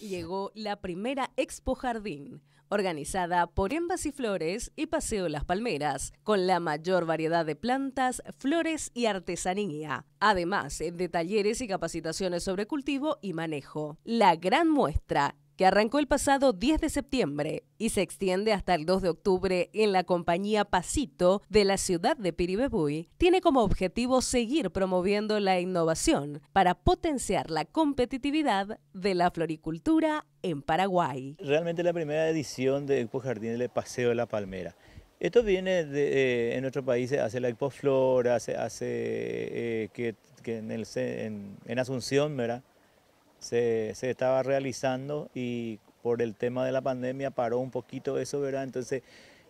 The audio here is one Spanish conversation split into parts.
llegó la primera Expo Jardín, organizada por Envas Flores y Paseo Las Palmeras, con la mayor variedad de plantas, flores y artesanía, además de talleres y capacitaciones sobre cultivo y manejo. La gran muestra que arrancó el pasado 10 de septiembre y se extiende hasta el 2 de octubre en la compañía Pasito de la ciudad de Piribebuy, tiene como objetivo seguir promoviendo la innovación para potenciar la competitividad de la floricultura en Paraguay. Realmente la primera edición de Expo Jardín del Paseo de la Palmera. Esto viene de, eh, en nuestro país, hace la Expo Flora, hace, eh, que, en, el, en, en Asunción, ¿verdad? Se, estaba realizando y por el tema de la pandemia paró un poquito eso, ¿verdad? Entonces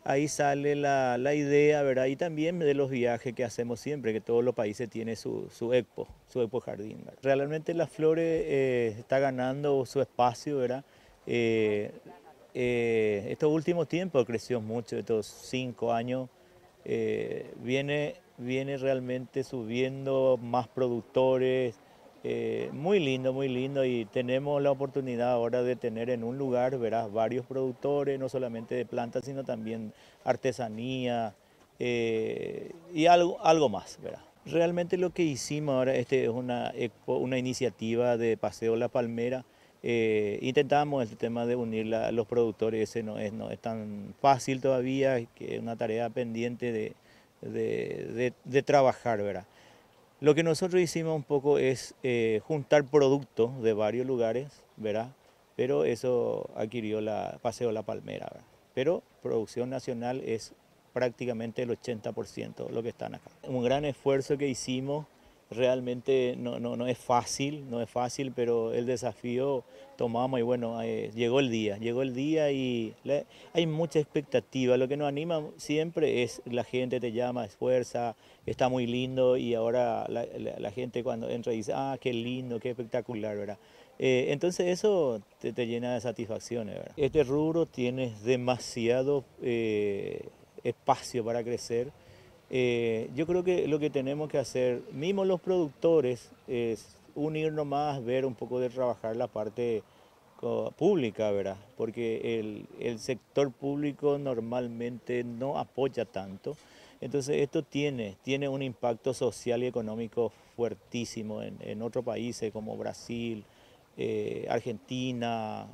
ahí sale la, idea, ¿verdad? Y también de los viajes que hacemos siempre, que todos los países tienen su, su expo, su expo jardín. Realmente las flores eh, está ganando su espacio, ¿verdad? Eh, eh, estos últimos tiempos creció mucho, estos cinco años, viene, viene realmente subiendo más productores, eh, muy lindo, muy lindo y tenemos la oportunidad ahora de tener en un lugar, verás, varios productores, no solamente de plantas, sino también artesanía eh, y algo, algo más, verás. Realmente lo que hicimos ahora, este es una, una iniciativa de Paseo La Palmera, eh, intentamos el tema de unir a los productores, ese no es, no es tan fácil todavía, que es una tarea pendiente de, de, de trabajar, ¿verdad? Lo que nosotros hicimos un poco es eh, juntar productos de varios lugares, ¿verdad? Pero eso adquirió la Paseo La Palmera, ¿verdad? Pero producción nacional es prácticamente el 80% de lo que están acá. Un gran esfuerzo que hicimos realmente no, no, no, es fácil, no es fácil, pero el desafío tomamos y bueno, eh, llegó el día, llegó el día y hay mucha expectativa. Lo que nos anima siempre es la gente te llama, esfuerza, está muy lindo y ahora la, gente cuando entra dice, ah, qué lindo, qué espectacular, ¿verdad? Eh, entonces eso te, llena de satisfacciones, ¿verdad? Este rubro tiene demasiado eh, espacio para crecer eh, yo creo que lo que tenemos que hacer, mismo los productores, es unirnos más, ver un poco de trabajar la parte pública, ¿verdad? Porque el, sector público normalmente no apoya tanto. Entonces esto tiene, tiene un impacto social y económico fuertísimo en, otros países como Brasil, eh, Argentina,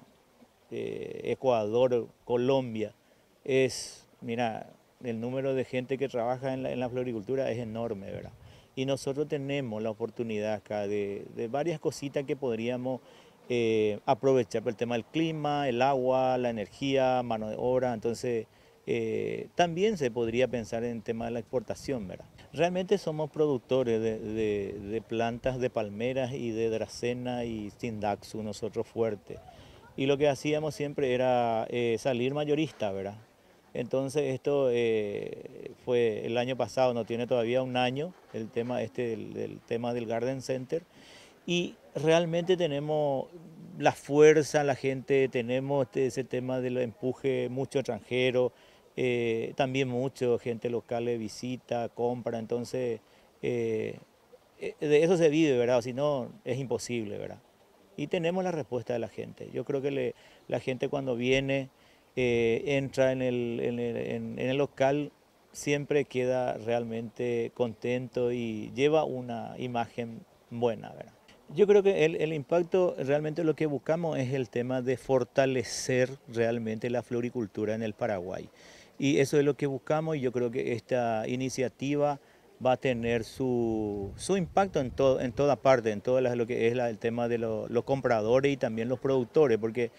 eh, Ecuador, Colombia. Es, mira, el número de gente que trabaja en la, floricultura es enorme, ¿verdad? Y nosotros tenemos la oportunidad acá de, varias cositas que podríamos eh, aprovechar por el tema del clima, el agua, la energía, mano de obra, entonces eh, también se podría pensar en el tema de la exportación, ¿verdad? Realmente somos productores de, plantas de palmeras y de dracena y sindaxu, nosotros fuertes. Y lo que hacíamos siempre era eh, salir mayorista, ¿verdad? Entonces esto eh, fue el año pasado, no tiene todavía un año, el tema este del, tema del Garden Center. Y realmente tenemos la fuerza, la gente, tenemos este, ese tema del empuje, mucho extranjero, eh, también mucho gente local visita, compra, entonces eh, de eso se vive, ¿verdad? Si no, es imposible, ¿verdad? Y tenemos la respuesta de la gente. Yo creo que la gente cuando viene eh, entra en el, en, el, local, siempre queda realmente contento y lleva una imagen buena. ¿verdad? Yo creo que el, el, impacto, realmente lo que buscamos es el tema de fortalecer realmente la floricultura en el Paraguay. Y eso es lo que buscamos y yo creo que esta iniciativa va a tener su, su impacto en, todo, en toda parte, en todo lo que es el tema de los compradores y también los productores, porque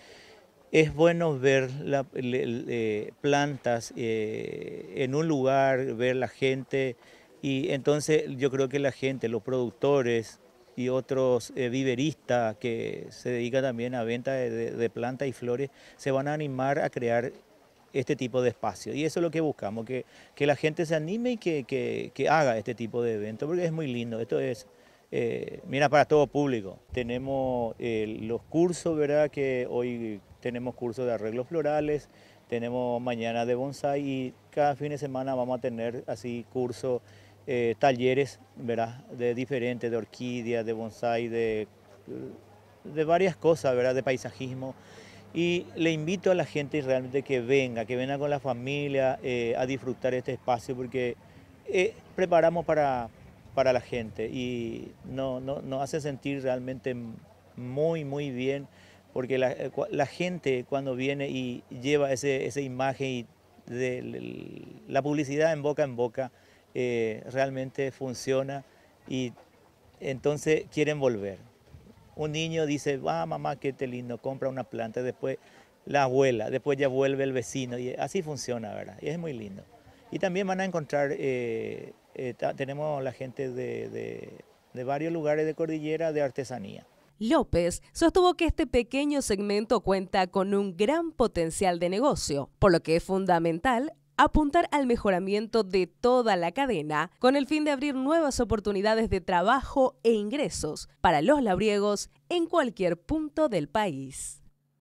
es bueno ver eh, plantas eh, en un lugar, ver la gente y entonces yo creo que la gente, los productores y otros eh, viveristas que se dedican también a venta de, plantas y flores se van a animar a crear este tipo de espacio. Y eso es lo que buscamos, que, la gente se anime y que, haga este tipo de eventos, porque es muy lindo. Esto es, mira, para todo público. Tenemos los cursos, ¿verdad? Que hoy tenemos cursos de arreglos florales, tenemos mañana de bonsai y cada fin de semana vamos a tener así cursos, eh, talleres, ¿verdad? De diferentes, de orquídeas, de bonsai, de, de varias cosas, ¿verdad? De paisajismo. Y le invito a la gente realmente que venga, que venga con la familia eh, a disfrutar este espacio porque eh, preparamos para, para la gente y nos no, hace sentir realmente muy, muy bien porque la, eh, la, gente cuando viene y lleva ese, esa imagen y de la publicidad en boca en boca, realmente funciona y entonces quieren volver. Un niño dice, va mamá, qué te lindo, compra una planta, después la abuela, después ya vuelve el vecino, y así funciona, ¿verdad? Y es muy lindo. Y también van a encontrar, eh, eh, tenemos la gente de varios lugares de cordillera de artesanía. López sostuvo que este pequeño segmento cuenta con un gran potencial de negocio, por lo que es fundamental apuntar al mejoramiento de toda la cadena con el fin de abrir nuevas oportunidades de trabajo e ingresos para los labriegos en cualquier punto del país.